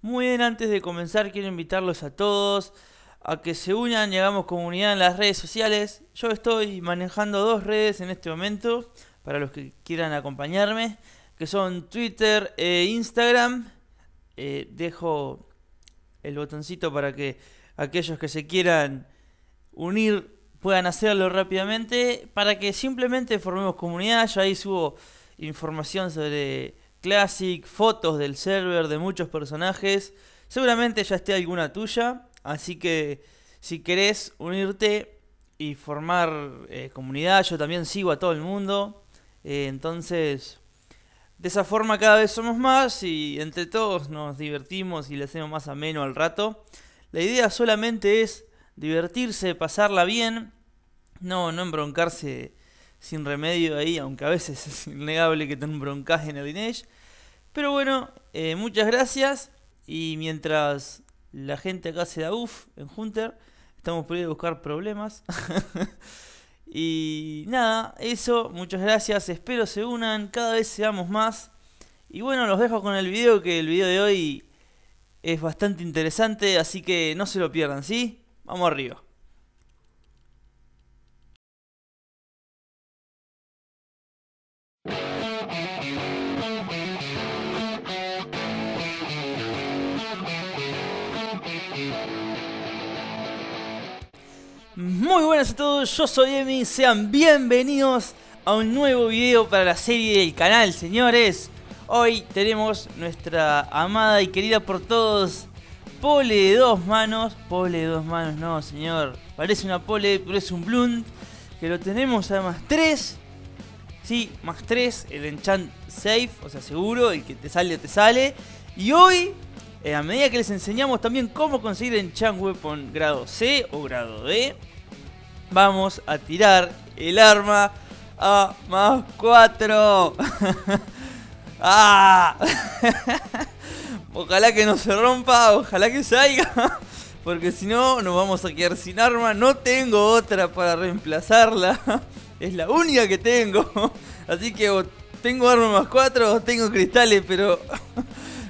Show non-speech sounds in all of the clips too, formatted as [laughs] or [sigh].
Muy bien, antes de comenzar quiero invitarlos a todos a que se unan y hagamos comunidad en las redes sociales. Yo estoy manejando dos redes en este momento para los que quieran acompañarme, que son Twitter e Instagram. Eh, dejo el botoncito para que aquellos que se quieran unir puedan hacerlo rápidamente para que simplemente formemos comunidad. Yo ahí subo información sobre Classic, fotos del server de muchos personajes. Seguramente ya esté alguna tuya. Así que si querés unirte y formar eh, comunidad, yo también sigo a todo el mundo. Eh, entonces, de esa forma cada vez somos más y entre todos nos divertimos y le hacemos más ameno al rato. La idea solamente es divertirse, pasarla bien, no, no embroncarse sin remedio ahí, aunque a veces [laughs] es innegable que tenga un broncaje en el Lineage. Pero bueno, eh, muchas gracias. Y mientras la gente acá se da uff en Hunter, estamos por ir a buscar problemas. [laughs] y nada, eso, muchas gracias. Espero se unan, cada vez seamos más. Y bueno, los dejo con el video, que el video de hoy es bastante interesante, así que no se lo pierdan, ¿sí? Vamos arriba. Muy buenas a todos, yo soy Emi, sean bienvenidos a un nuevo video para la serie del canal, señores. Hoy tenemos nuestra amada y querida por todos pole de dos manos. Pole de dos manos, no, señor. Parece una pole, pero es un blunt. Que lo tenemos además tres. Sí, más tres, el enchant safe, o sea, seguro, el que te sale, te sale. Y hoy eh, a medida que les enseñamos también cómo conseguir enchant weapon grado C o grado D, vamos a tirar el arma a más 4. [laughs] ¡Ah! [laughs] ojalá que no se rompa, ojalá que salga. [laughs] Porque si no, nos vamos a quedar sin arma. No tengo otra para reemplazarla. Es la única que tengo. Así que tengo arma más 4 o tengo cristales, pero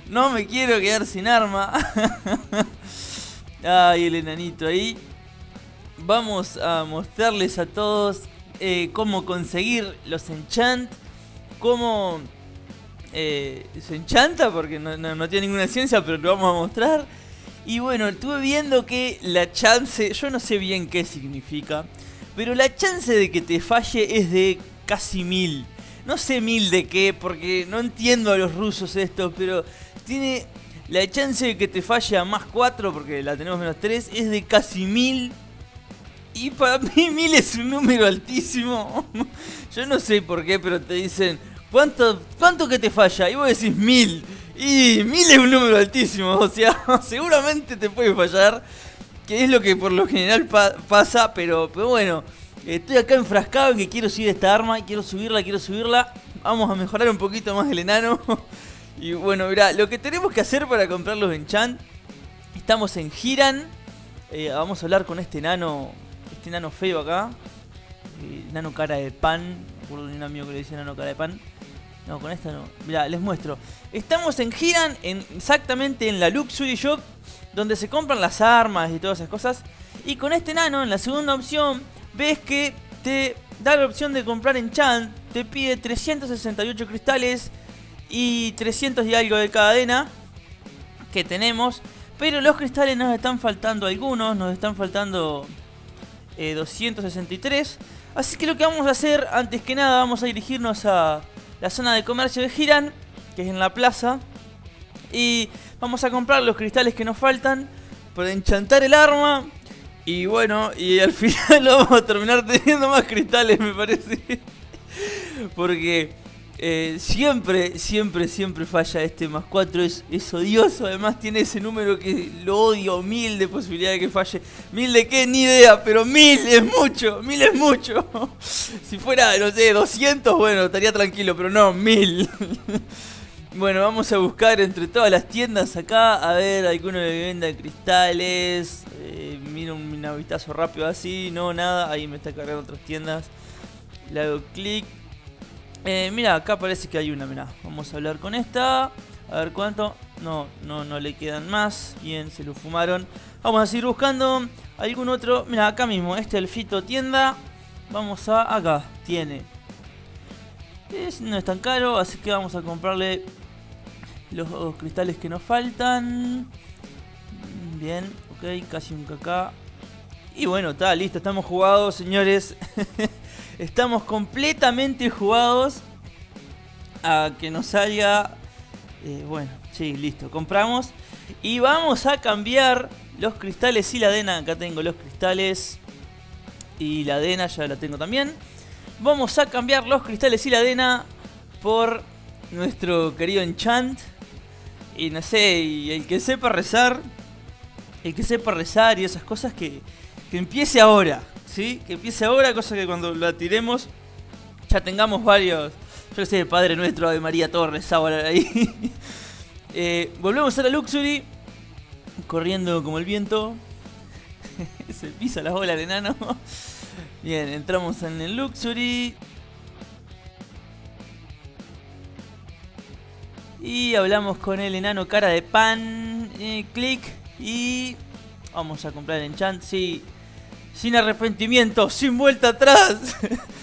no me quiero quedar sin arma. [laughs] Ay, el enanito ahí vamos a mostrarles a todos eh, cómo conseguir los enchant, cómo eh, se enchanta, porque no, tiene ninguna ciencia, pero lo vamos a mostrar. Y bueno, estuve viendo que la chance, yo no sé bien qué significa, pero la chance de que te falle es de casi mil. No sé mil de qué, porque no entiendo a los rusos esto, pero tiene la chance de que te falle a más 4, porque la tenemos menos 3, es de casi mil y para [laughs] mí mil es un número altísimo. [laughs] Yo no sé por qué, pero te dicen, ¿cuánto, cuánto que te falla? Y vos decís mil. Y mil es un número altísimo. [laughs] O sea, seguramente te puede fallar. Que es lo que por lo general pasa. Pero, pero bueno, estoy acá enfrascado en que quiero subir esta arma. Quiero subirla, quiero subirla. Vamos a mejorar un poquito más el enano. [laughs] Y bueno, mirá, lo que tenemos que hacer para comprar los enchant. Estamos en Giran. Eh, vamos a hablar con este enano este nano feo acá. Eh, nano cara de pan. Por un amigo que le dice nano cara de pan. No, con esta no. Mirá, les muestro. Estamos en Giran, en, exactamente en la Luxury Shop, donde se compran las armas y todas esas cosas. Y con este nano, en la segunda opción, ves que te da la opción de comprar en Chan. Te pide 368 cristales y 300 y algo de cadena que tenemos. Pero los cristales nos están faltando algunos, nos están faltando 263. Eh, Así que lo que vamos a hacer, antes que nada, vamos a dirigirnos a la zona de comercio de Girán, que es en la plaza. Y vamos a comprar los cristales que nos faltan para enchantar el arma. Y bueno, y al [laughs] final vamos a terminar teniendo más cristales, me parece. [laughs] Porque eh, siempre, siempre, siempre falla este más 4. Es, es, odioso. Además tiene ese número que lo odio. Mil de posibilidad de que falle. Mil de qué, ni idea. Pero mil es mucho. Mil es mucho. [laughs] si fuera, no sé, 200, bueno, estaría tranquilo. Pero no, mil. Bueno, vamos a buscar entre todas las tiendas acá. A ver, alguno que venda cristales. Eh, mira un, un vistazo rápido así. No, nada. Ahí me está cargando otras tiendas. Le hago clic eh, mira, acá parece que hay una, mira. Vamos a hablar con esta. A ver cuánto. No, no, no le quedan más. Bien, se lo fumaron. Vamos a seguir buscando algún otro. Mira, acá mismo, este Fito tienda. Vamos a acá, tiene. no es tan caro, así que vamos a comprarle los, cristales que nos faltan. Bien, ok, casi un caca. Y bueno, está listo, estamos jugados, señores. [laughs] estamos completamente jugados a que nos salga. Eh, bueno, sí, listo, compramos. Y vamos a cambiar los cristales y la arena. Acá tengo los cristales y la arena, ya la tengo también. Vamos a cambiar los cristales y la arena por nuestro querido enchant. Y no sé, y el que sepa rezar, el que sepa rezar y esas cosas que, que empiece ahora, ¿sí? Que empiece ahora, cosa que cuando la tiremos ya tengamos varios, yo que sé, Padre Nuestro, de María Torres, ahora ahí. [laughs] Eh, volvemos a la Luxury, corriendo como el viento. [laughs] Se pisa la bola de enano. [laughs] Bien, entramos en el Luxury. Y hablamos con el enano cara de pan. Eh, clic. Y vamos a comprar el enchant. Sí. Sin arrepentimiento, sin vuelta atrás.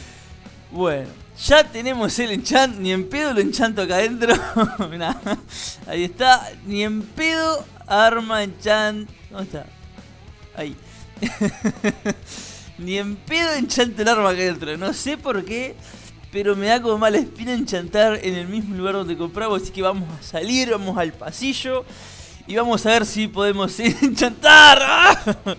[laughs] bueno, ya tenemos el enchant. Ni en pedo lo enchanto acá adentro. [laughs] ahí está. Ni en pedo arma enchant. ¿Dónde está? Ahí. [laughs] Ni en pedo enchanto el arma acá adentro. No sé por qué. Pero me da como mala espina enchantar en el mismo lugar donde compramos. Así que vamos a salir, vamos al pasillo. Y vamos a ver si podemos [laughs] enchantar. ah,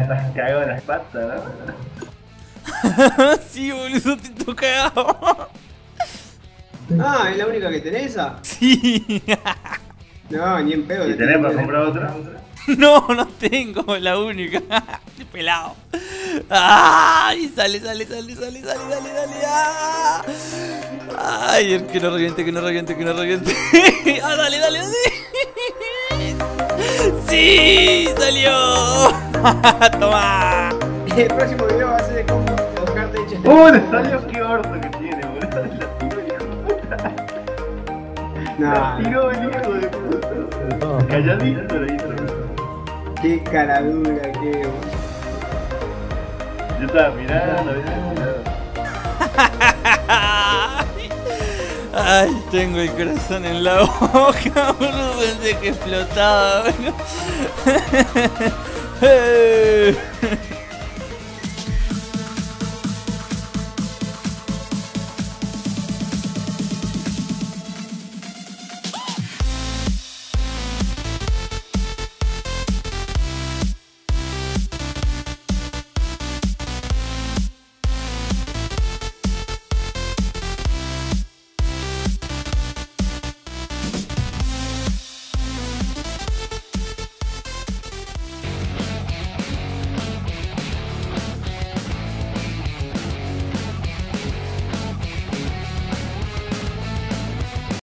estás cagado en las patas, ¿no? [laughs] sí, boludo, te estoy cagado. Ah, ¿es la única que tenés esa? Sí. no, ni en pedo. ¿Y tenés para comprar otra? [laughs] No, no tengo la única. Pelado. ¡Ay! Sale, sale, sale, sale, sale, sale, sale. ¡Ah! ¡Ay! Que no reviente, que no reviente, que no reviente. [laughs] ¡Ah, dale, dale, dale! [laughs] ¡Sí! ¡Salió! [laughs] ¡Toma! El próximo video va a ser de cómo buscarte ¡Uh! Le salió qué orto que tiene, boludo. La tiró el hijo de puta. La tiró el hijo de puta. Calladito, pero ahí Qué cara dura, qué. Yo estaba mirando. Ay, tengo el corazón en la boca, [laughs] boludo. Pensé que explotaba, boludo. [laughs]